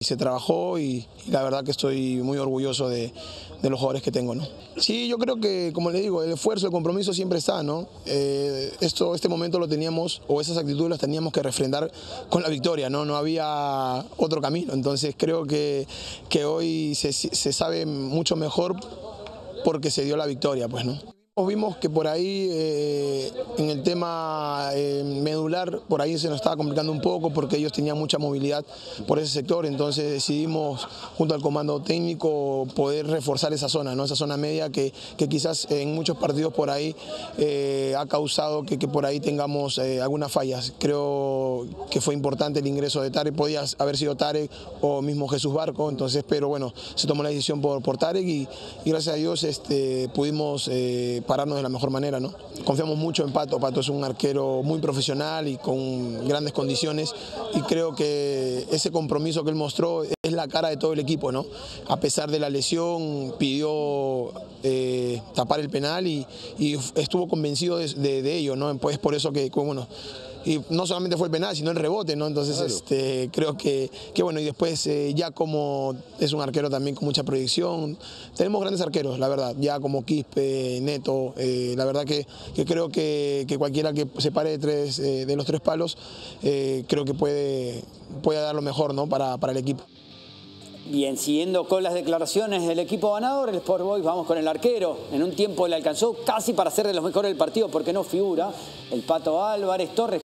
Se trabajó y, la verdad que estoy muy orgulloso de, los jugadores que tengo. ¿no? Sí, yo creo que, como le digo, el esfuerzo, el compromiso siempre está. ¿no? Eh, esto, este momento lo teníamos, o esas actitudes las teníamos que refrendar con la victoria, no, no había otro camino. Entonces creo que, que hoy se, sabe mucho mejor porque se dio la victoria. pues no. Vimos que por ahí eh, en el tema eh, medular, por ahí se nos estaba complicando un poco porque ellos tenían mucha movilidad por ese sector, entonces decidimos junto al comando técnico poder reforzar esa zona, ¿no? esa zona media que, quizás en muchos partidos por ahí eh, ha causado que, por ahí tengamos algunas fallas. Creo que fue importante el ingreso de Tarek, podía haber sido Tarek o mismo Jesús Barco, entonces, pero bueno, se tomó la decisión por, por Tarek y, gracias a Dios este, pudimos pararnos de la mejor manera. ¿no? Confiamos mucho en Pato, Pato es un arquero muy profesional y con grandes condiciones y creo que ese compromiso que él mostró es la cara de todo el equipo. ¿no? A pesar de la lesión pidió eh, tapar el penal y, estuvo convencido de, ello. ¿no? Pues por eso que, bueno, y no solamente fue el penal, sino el rebote, ¿no? Entonces este, creo que, que, bueno, y después eh, ya como es un arquero también con mucha proyección, tenemos grandes arqueros, la verdad, ya como Quispe, Neto, eh, la verdad que, creo que, cualquiera que se pare de, tres, eh, de los tres palos, creo que puede, puede dar lo mejor ¿no? para, para el equipo. Bien, siguiendo con las declaraciones del equipo ganador, el Sport Boys, vamos con el arquero. En un tiempo le alcanzó casi para ser de los mejores del partido porque no figura el Pato Álvarez Torres.